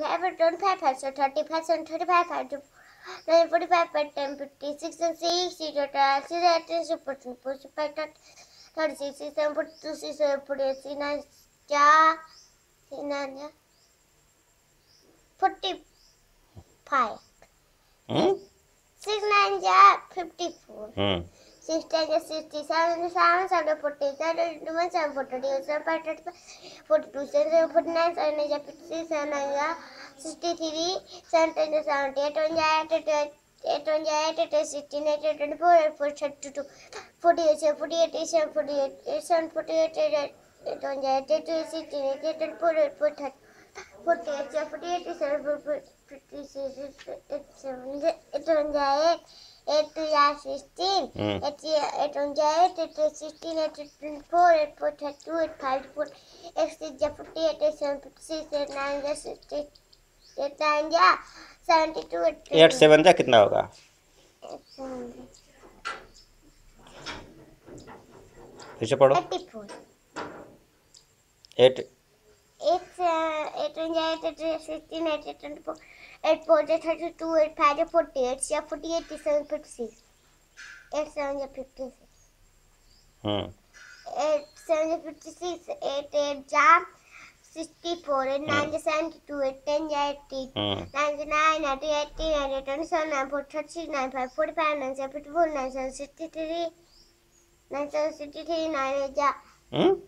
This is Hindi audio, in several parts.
five and twenty-five, five so thirty-five, seven thirty-five, five to nine forty-five, five ten fifty-six and sixty total. Six eighty, six fourteen, forty-five, thirty-six, six seven forty-two, six seven forty-eight, six nine, yeah, six nine, yeah, sister के sixty seven into seven seven forty seven into one seven forty two seven forty two forty two seven seven forty nine seven इंजा fifty six seven इंजा sixty three seven इंजा seventy eight one जा एट एट एट वन जा eight eight sixteen eight eight twenty four eight four thirty two forty eight seven forty eight eight seven forty eight eight seven forty eight eight eight one जा eight eight sixteen eight eight twenty four eight four thirty forty eight seven forty eight seven forty eight seven 8 to 16, mm. 8 to 8, 8 to 16, 8 to 24, 8 to 32, 8 to 54, 8 to 48, 8 to 76, 8 9 60, 8 9 72, 8 8 7 जा कितना होगा फिर से पढ़ो 84 8 8 8 8 16 8 24 eight, sixteen, eight, eight, twenty-four, eight, four, yeah, thirty-two, eight, five, yeah, forty, eight, yeah, forty-eight, eight, seven, fifty-six, eight, seven, yeah, fifty-six. Hmm eight seven is fifty six, eight eight jam sixty four, eight nine is seventy two, eight ten is eighty, hmm ninety nine, ninety eighty, ninety twenty seven, nine four thirty, nine five forty five, nine seven fifty four, nine seven sixty three, nine seven sixty three, nine eight ja hmm hmm nine हम्म ठीक nine eight ja seven two, nine nine ja nine ten ja ninety, ten one ja ten, ten two twenty, ten three ja thirty, ten four ja forty, ten five fifty, ten six ja sixty, ten seven seventy. eighty, ten, nine, ja ninety,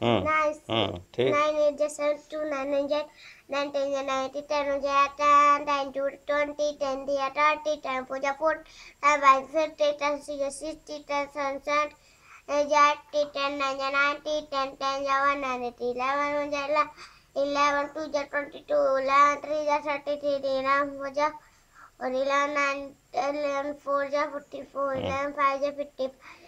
हाँ, नाइन हाँ, nine eight seven two nine hundred nine ten या नाइन्टी टेन हो जाए ten ten two twenty ten दिया थर्टी टेन पूजा four ten five fifty ten six sixty ten sunset जाए टेन नाइन या नाइन्टी टेन टेन या वन हंड्रेड इलेवन हो जाए इलेवन टू जा ट्वेंटी टू इलेवन थ्री जा थर्टी थ्री इलेवन हो जा और इलेवन नाइन इलेवन फोर जा फोर्टी फोर हाँ। इलेवन फाइव जा fifty five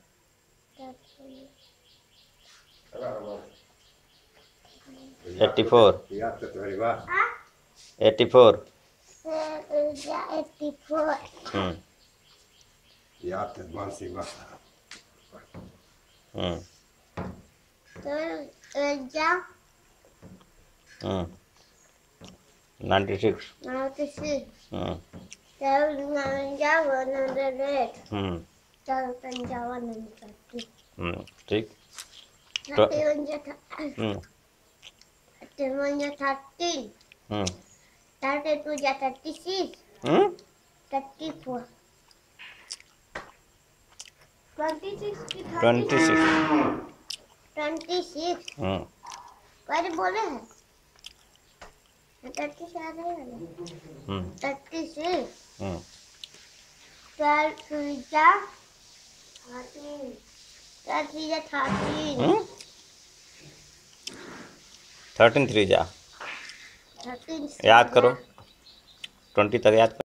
eighty four eighty four. Hmm. Hmm hmm ninety six. Hmm. Hmm thirty. Hmm ठीक हम्म ja, thirteen. हम्म Thirty-two, ja, thirty-six. हम्म Thirty-four. Twenty-six की ट्वेंटी सिक्स Twenty-six. हम्म कौन बोले हैं थर्टी से आ रहे हैं hmm thirty six hmm twelve three जा थर्टीन थर्टी जा थर्टीन हम्म थर्टीन थ्री जा। याद करो। ट्वेंटी तक याद करो।